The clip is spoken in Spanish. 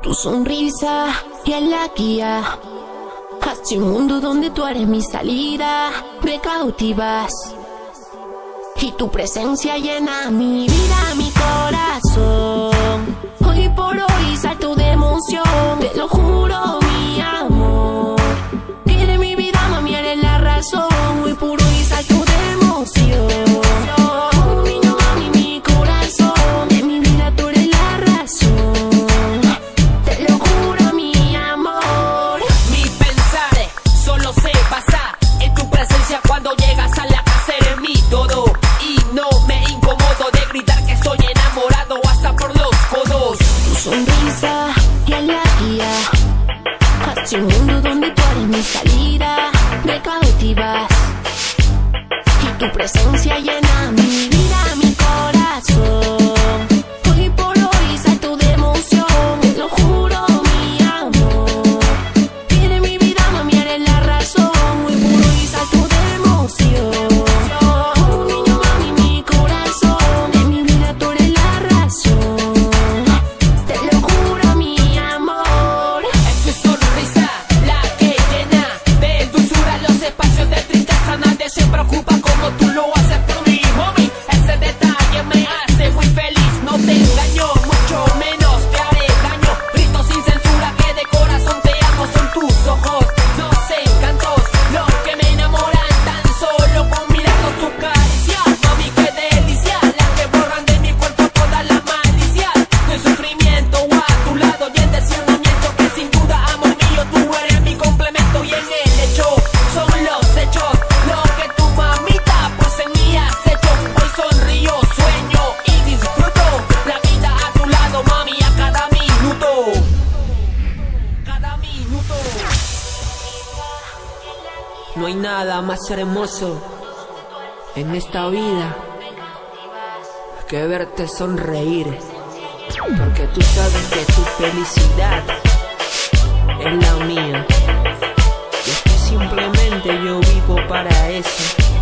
Tu sonrisa es la guía hacia un mundo donde tú eres mi salida, me cautivas y tu presencia llena mi vida, mi corazón. Hoy por hoy salto de emoción, te lo juro, mi amor. Eres mi vida, mami, eres la razón. Un mundo donde tú eres mi salida, de cautivas y tu presencia llena mi vida. No hay nada más hermoso en esta vida que verte sonreír. Porque tú sabes que tu felicidad es la mía. Y es que simplemente yo vivo para eso.